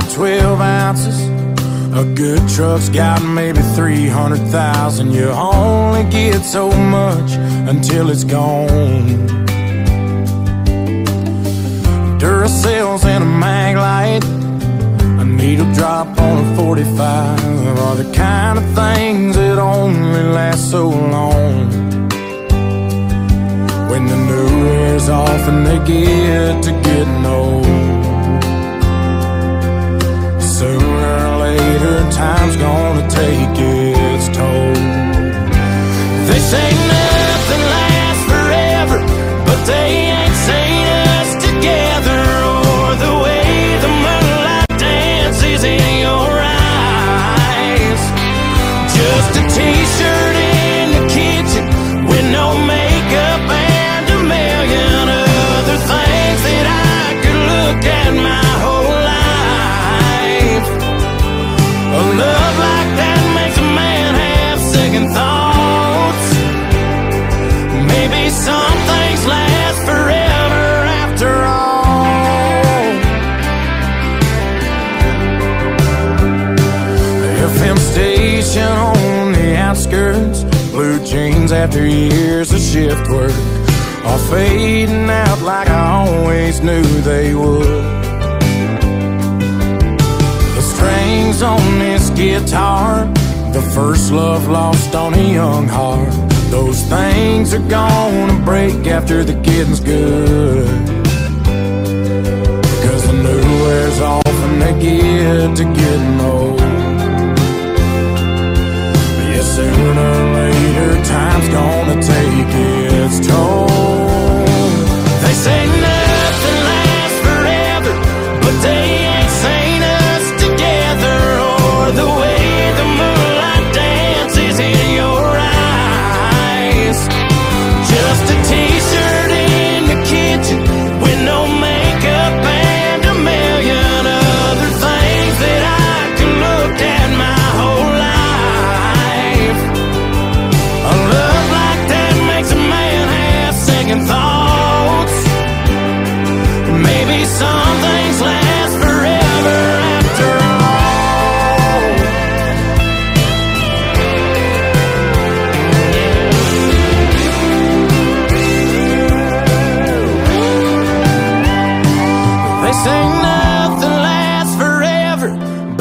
12 ounces. A good truck's got maybe 300,000. You only get so much until it's gone. Duracells and a Maglite, a needle drop on a 45 are the kind of things that only last so long. When the new wears off and they get to getting some things last forever after all. FM station on the outskirts, blue jeans after years of shift work are fading out like I always knew they would. The strings on this guitar, the first love lost on a young heart. Things are gonna break after the getting's good. Cause the new wears off and they get to getting old. Yeah, sooner or later, time's gonna take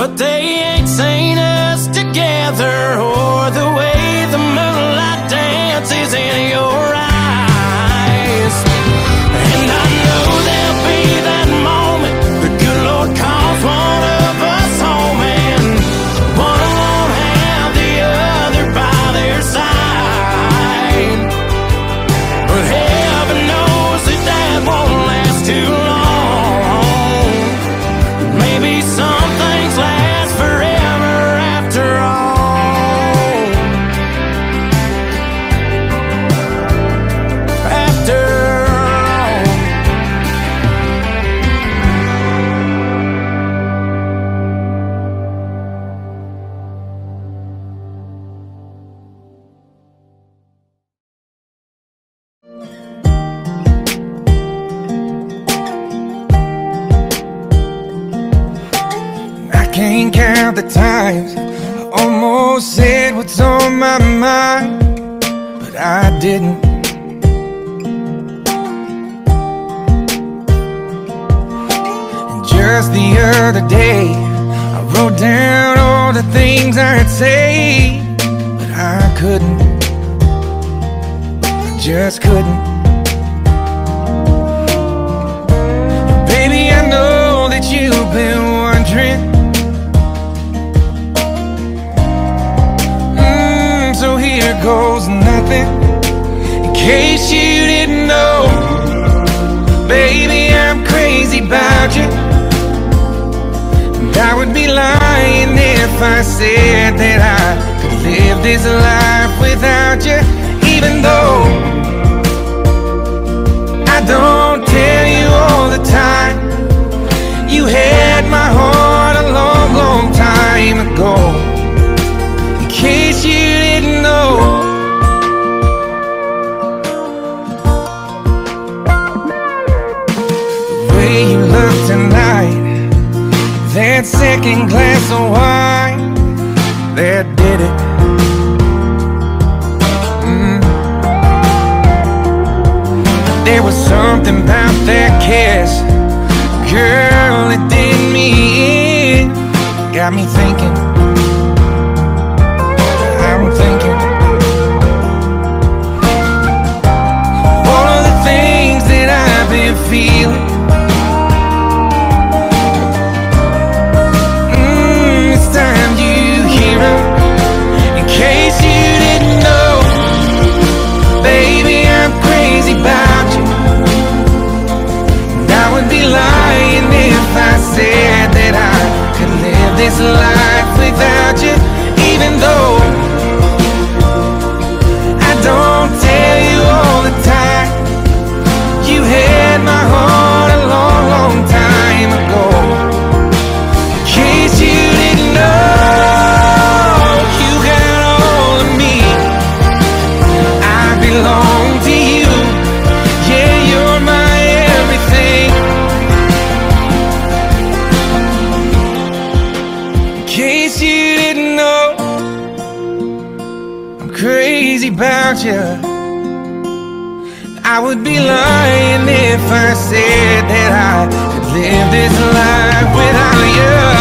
but they can't count the times I almost said what's on my mind, but I didn't. And just the other day, I wrote down all the things I'd say, but I couldn't. I just couldn't. Baby, I know that you've been wondering. Goes nothing. In case you didn't know, baby, I'm crazy about you. And I would be lying if I said that I could live this life without you, even though. I don't glass of wine that did it. Mm. There was something about that kiss, girl, it did me in. Got me thinking. you. I would be lying if I said that I could live this life without you.